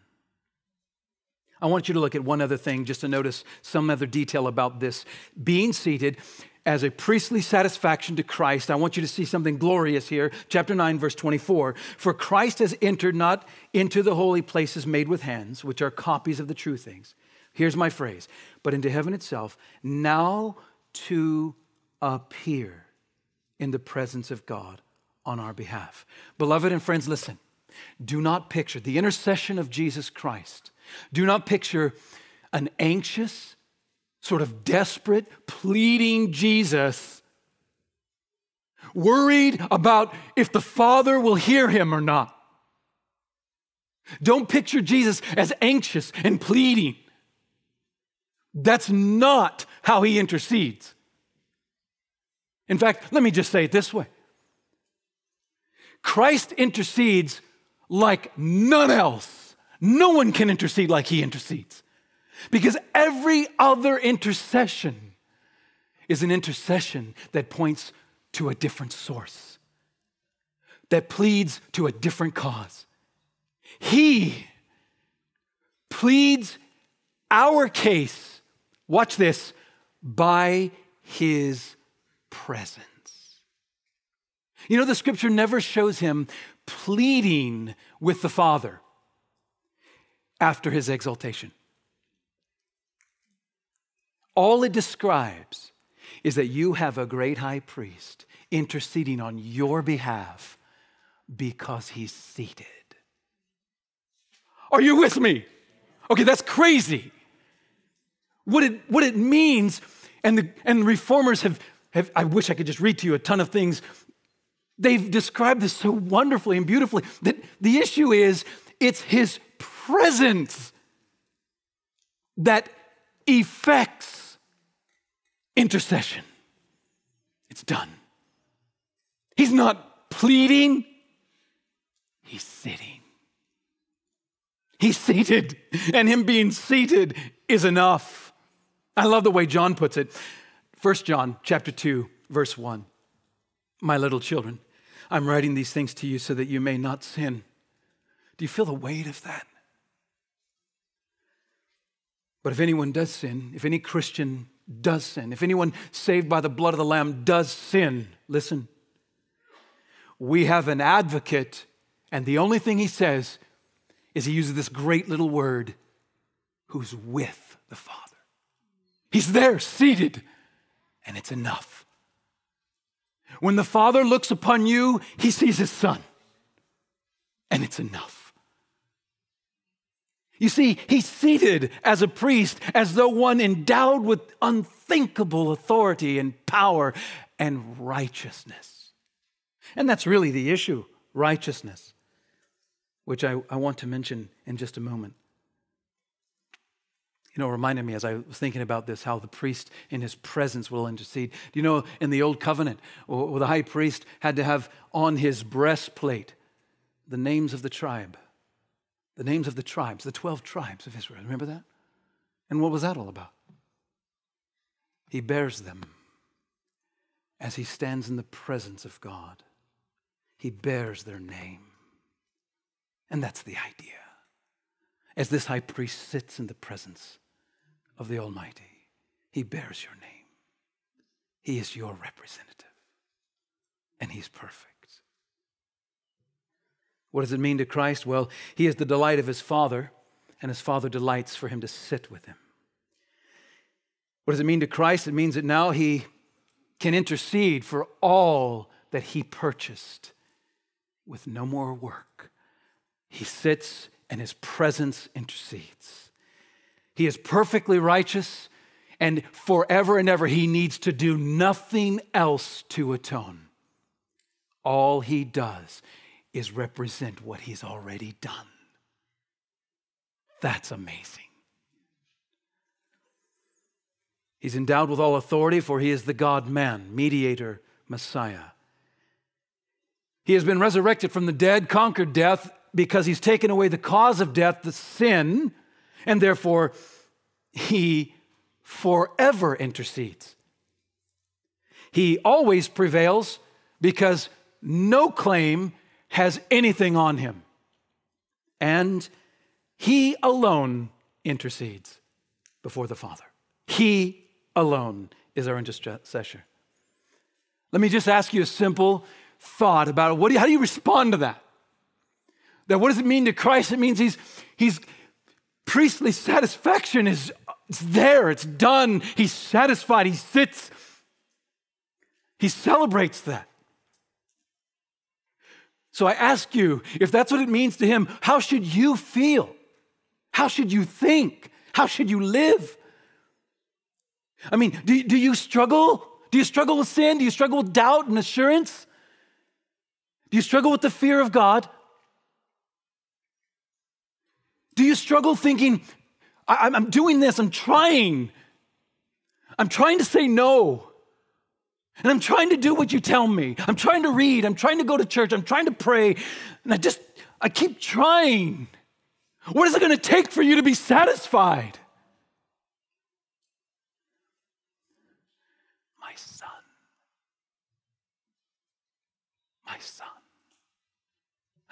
I want you to look at one other thing just to notice some other detail about this. Being seated as a priestly satisfaction to Christ, I want you to see something glorious here. Chapter 9, verse 24. For Christ has entered not into the holy places made with hands, which are copies of the true things. Here's my phrase, but into heaven itself, now to appear in the presence of God on our behalf. Beloved and friends, listen. Do not picture the intercession of Jesus Christ. Do not picture an anxious, sort of desperate, pleading Jesus, worried about if the Father will hear him or not. Don't picture Jesus as anxious and pleading. That's not how he intercedes. In fact, let me just say it this way Christ intercedes like none else. No one can intercede like he intercedes. Because every other intercession is an intercession that points to a different source, that pleads to a different cause. He pleads our case, watch this, by his presence. You know, the scripture never shows him pleading with the Father after his exaltation. all it describes is that you have a great high priest interceding on your behalf because he's seated. Are you with me? Okay, that's crazy. What it, what it means, and the and reformers have, have, I wish I could just read to you a ton of things. They've described this so wonderfully and beautifully that the issue is it's his presence that effects intercession. It's done. He's not pleading, he's sitting. He's seated, and him being seated is enough. I love the way John puts it. 1 John chapter 2, verse 1. My little children, I'm writing these things to you so that you may not sin. Do you feel the weight of that? But if anyone does sin, if any Christian does sin, if anyone saved by the blood of the Lamb does sin, listen, we have an advocate, and the only thing he says is he uses this great little word who's with the Father. He's there, seated, and it's enough. When the Father looks upon you, he sees his Son, and it's enough. You see, he's seated as a priest, as though one endowed with unthinkable authority and power and righteousness. And that's really the issue righteousness, which I, I want to mention in just a moment. You know, reminded me as I was thinking about this how the priest in his presence will intercede. Do you know in the old covenant, the high priest had to have on his breastplate the names of the tribe? the names of the tribes, the 12 tribes of Israel. Remember that? And what was that all about? He bears them as he stands in the presence of God. He bears their name. And that's the idea. As this high priest sits in the presence of the Almighty, he bears your name. He is your representative, and he's perfect. What does it mean to Christ? Well, he is the delight of his Father, and his Father delights for him to sit with him. What does it mean to Christ? It means that now he can intercede for all that he purchased with no more work. He sits and his presence intercedes. He is perfectly righteous, and forever and ever he needs to do nothing else to atone. All he does is represent what he's already done. That's amazing. He's endowed with all authority, for he is the God man, mediator, Messiah. He has been resurrected from the dead, conquered death, because he's taken away the cause of death, the sin, and therefore he forever intercedes. He always prevails because no claim has anything on him. And he alone intercedes before the Father. He alone is our intercessor. Let me just ask you a simple thought about what do you, how do you respond to that? That what does it mean to Christ? It means he's, he's priestly satisfaction is it's there, it's done, he's satisfied, he sits, he celebrates that. So I ask you, if that's what it means to him, how should you feel? How should you think? How should you live? I mean, do, do you struggle? Do you struggle with sin? Do you struggle with doubt and assurance? Do you struggle with the fear of God? Do you struggle thinking, I, am doing this, I'm trying, I'm trying to say no. And I'm trying to do what you tell me. I'm trying to read. I'm trying to go to church. I'm trying to pray. And I just, I keep trying. What is it going to take for you to be satisfied? My son. My son.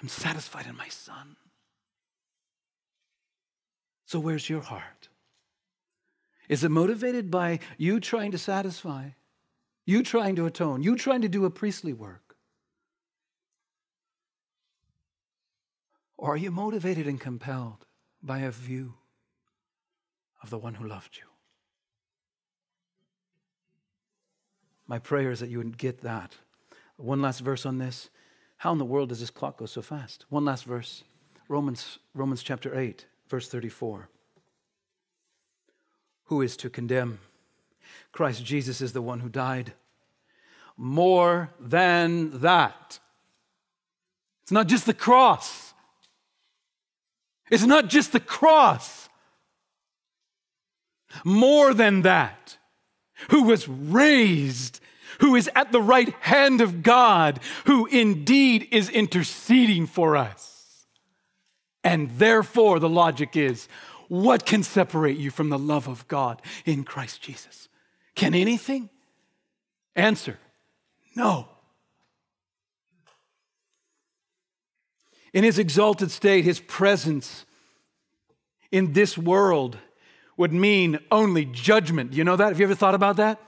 I'm satisfied in my son. So, where's your heart? Is it motivated by you trying to satisfy? You trying to atone, you trying to do a priestly work? Or are you motivated and compelled by a view of the one who loved you? My prayer is that you would get that. One last verse on this. How in the world does this clock go so fast? One last verse. Romans, Romans chapter 8, verse 34. Who is to condemn? Christ Jesus is the one who died. More than that. It's not just the cross. It's not just the cross. More than that, who was raised, who is at the right hand of God, who indeed is interceding for us. And therefore, the logic is what can separate you from the love of God in Christ Jesus? Can anything? Answer no. In his exalted state, his presence in this world would mean only judgment. You know that? Have you ever thought about that?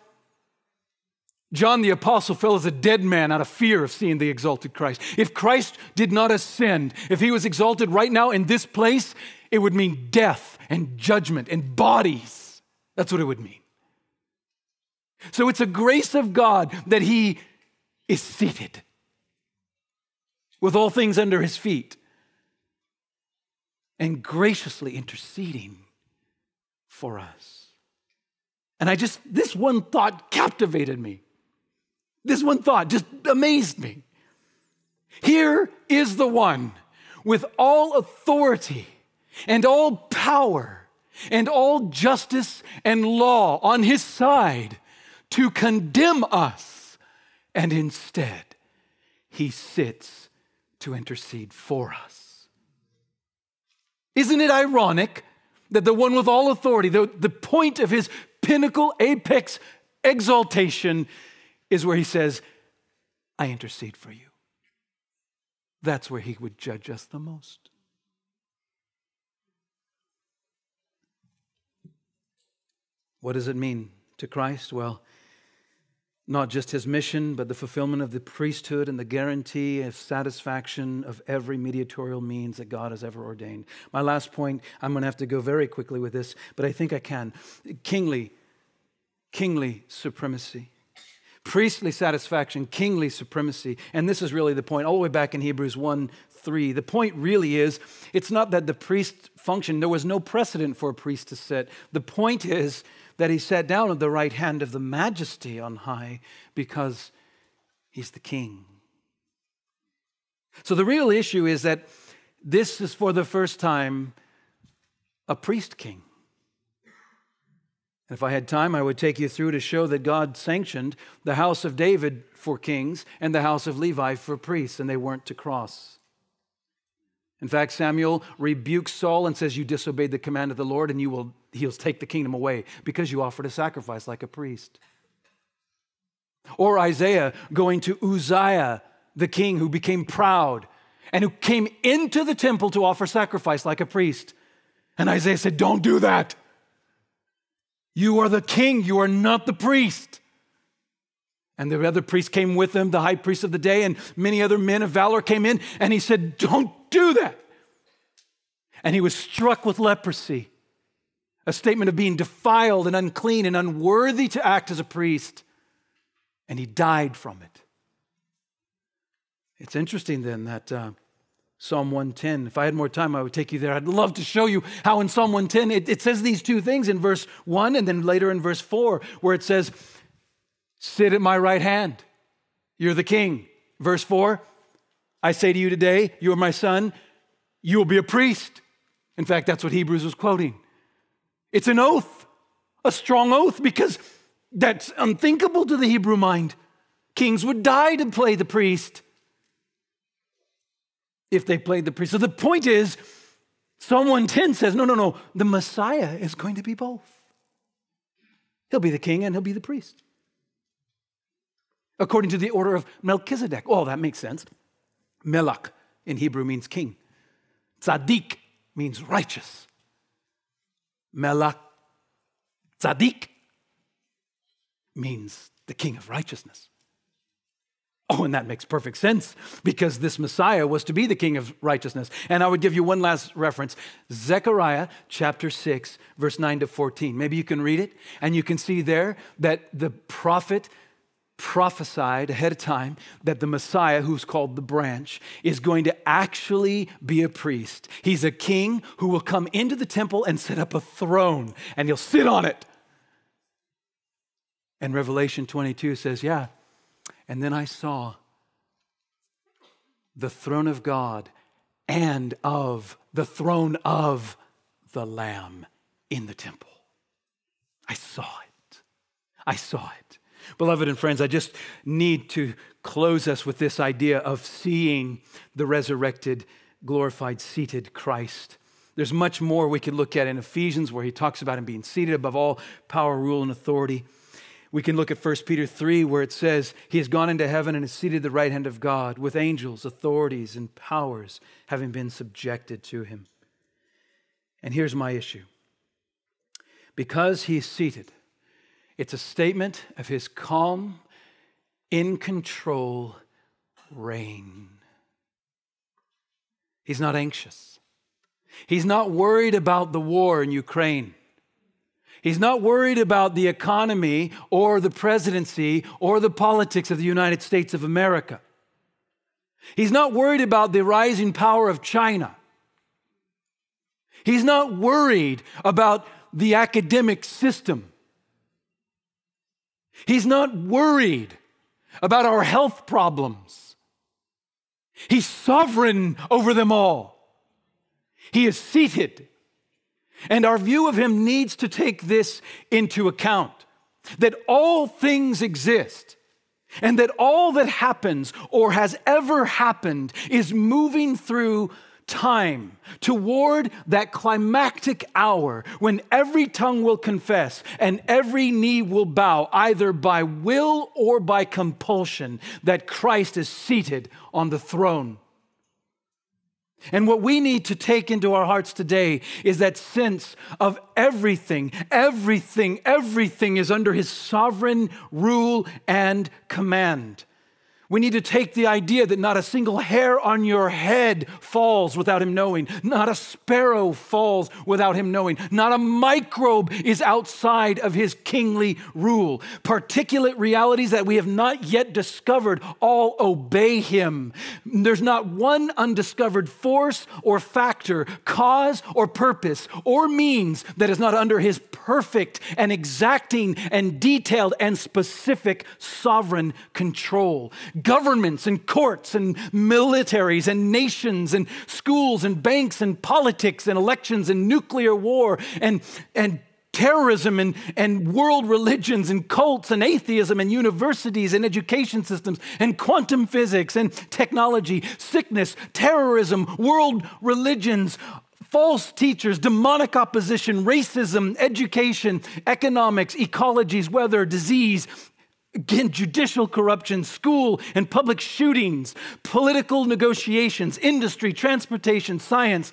John the Apostle fell as a dead man out of fear of seeing the exalted Christ. If Christ did not ascend, if he was exalted right now in this place, it would mean death and judgment and bodies. That's what it would mean. So it's a grace of God that he is seated with all things under his feet and graciously interceding for us. And I just, this one thought captivated me. This one thought just amazed me. Here is the one with all authority and all power and all justice and law on his side to condemn us. And instead, he sits to intercede for us. Isn't it ironic that the one with all authority, the, the point of his pinnacle, apex exaltation, is where he says, I intercede for you. That's where he would judge us the most. What does it mean to Christ? Well, not just his mission, but the fulfillment of the priesthood and the guarantee of satisfaction of every mediatorial means that God has ever ordained. My last point, I'm going to have to go very quickly with this, but I think I can. Kingly, kingly supremacy. Priestly satisfaction, kingly supremacy. And this is really the point, all the way back in Hebrews 1 3. The point really is it's not that the priest functioned, there was no precedent for a priest to sit. The point is that he sat down at the right hand of the majesty on high because he's the king. So the real issue is that this is for the first time a priest king. And if I had time, I would take you through to show that God sanctioned the house of David for kings and the house of Levi for priests, and they weren't to cross. In fact, Samuel rebukes Saul and says, You disobeyed the command of the Lord, and you will, he'll take the kingdom away because you offered a sacrifice like a priest. Or Isaiah going to Uzziah, the king who became proud and who came into the temple to offer sacrifice like a priest. And Isaiah said, Don't do that. You are the king, you are not the priest. And the other priest came with him, the high priest of the day, and many other men of valor came in, and he said, Don't do that. And he was struck with leprosy, a statement of being defiled and unclean and unworthy to act as a priest. And he died from it. It's interesting then that uh, Psalm 110, if I had more time, I would take you there. I'd love to show you how in Psalm 110 it, it says these two things in verse 1 and then later in verse 4, where it says, Sit at my right hand. You're the king. Verse 4 I say to you today, you are my son, you will be a priest. In fact, that's what Hebrews was quoting. It's an oath, a strong oath, because that's unthinkable to the Hebrew mind. Kings would die to play the priest if they played the priest. So the point is, Psalm 110 says, no, no, no, the Messiah is going to be both. He'll be the king and he'll be the priest according to the order of Melchizedek. Oh, that makes sense. Melach in Hebrew means king. Tzaddik means righteous. Melach tzaddik means the king of righteousness. Oh, and that makes perfect sense because this Messiah was to be the king of righteousness. And I would give you one last reference Zechariah chapter 6, verse 9 to 14. Maybe you can read it and you can see there that the prophet prophesied ahead of time that the Messiah, who's called the branch, is going to actually be a priest. He's a king who will come into the temple and set up a throne, and he'll sit on it. And Revelation 22 says, Yeah. And then I saw the throne of God and of the throne of the Lamb in the temple. I saw it. I saw it. Beloved and friends, I just need to close us with this idea of seeing the resurrected, glorified, seated Christ. There's much more we could look at in Ephesians where he talks about him being seated above all power, rule, and authority. We can look at 1 Peter 3, where it says, He has gone into heaven and is seated at the right hand of God, with angels, authorities, and powers having been subjected to him. And here's my issue because he's seated, it's a statement of his calm, in control reign. He's not anxious. He's not worried about the war in Ukraine. He's not worried about the economy or the presidency or the politics of the United States of America. He's not worried about the rising power of China. He's not worried about the academic system. He's not worried about our health problems. He's sovereign over them all. He is seated and our view of him needs to take this into account that all things exist and that all that happens or has ever happened is moving through time toward that climactic hour when every tongue will confess and every knee will bow, either by will or by compulsion, that Christ is seated on the throne and what we need to take into our hearts today is that sense of everything, everything, everything is under his sovereign rule and command. We need to take the idea that not a single hair on your head falls without him knowing. Not a sparrow falls without him knowing. Not a microbe is outside of his kingly rule. Particulate realities that we have not yet discovered all obey him. There's not one undiscovered force or factor, cause or purpose or means that is not under his perfect and exacting and detailed and specific sovereign control governments and courts and militaries and nations and schools and banks and politics and elections and nuclear war and, and terrorism and, and world religions and cults and atheism and universities and education systems and quantum physics and technology, sickness, terrorism, world religions, false teachers, demonic opposition, racism, education, economics, ecologies, weather, disease, Again, judicial corruption, school and public shootings, political negotiations, industry, transportation, science,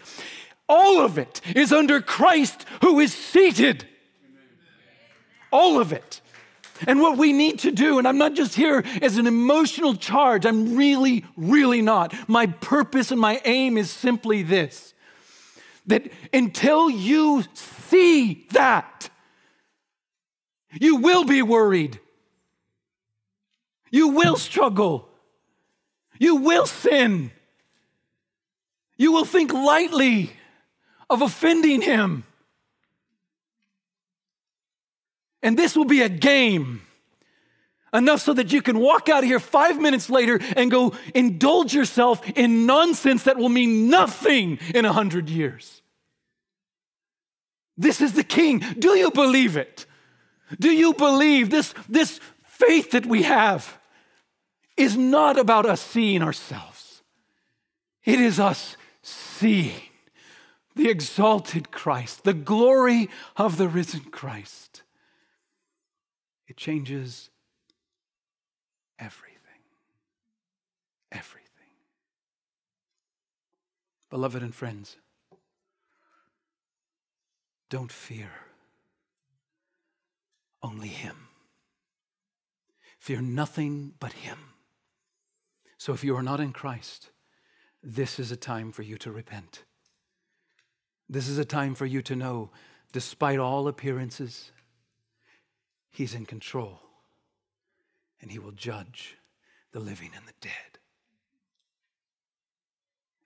all of it is under Christ who is seated. All of it. And what we need to do, and I'm not just here as an emotional charge, I'm really, really not. My purpose and my aim is simply this that until you see that, you will be worried. You will struggle. You will sin. You will think lightly of offending him. And this will be a game. Enough so that you can walk out of here five minutes later and go indulge yourself in nonsense that will mean nothing in a hundred years. This is the king. Do you believe it? Do you believe this, this faith that we have is not about us seeing ourselves, it is us seeing the exalted Christ, the glory of the risen Christ. It changes everything. Everything. Beloved and friends, don't fear, only Him. Fear nothing but Him. So if you are not in Christ, this is a time for you to repent. This is a time for you to know, despite all appearances, He's in control. and he will judge the living and the dead.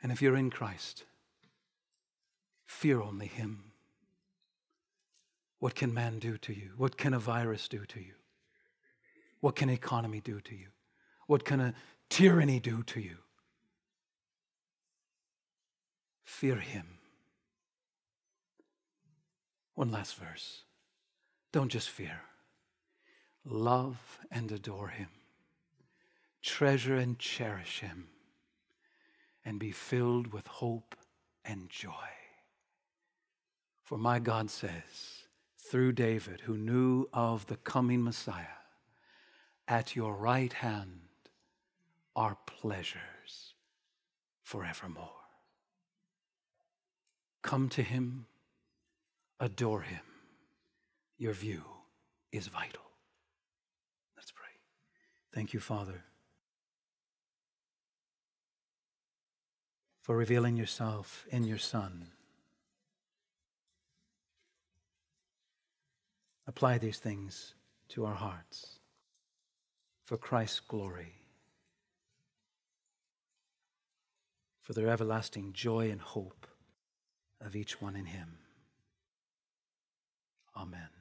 And if you're in Christ, fear only him. What can man do to you? What can a virus do to you? What can economy do to you? What can a tyranny do to you? Fear him. One last verse. Don't just fear. Love and adore him. Treasure and cherish him. And be filled with hope and joy. For my God says, through David, who knew of the coming Messiah, at your right hand are pleasures forevermore. Come to him, adore him. Your view is vital. Let's pray. Thank you, Father, for revealing yourself in your Son. Apply these things to our hearts for Christ's glory, for the everlasting joy and hope of each one in Him. Amen.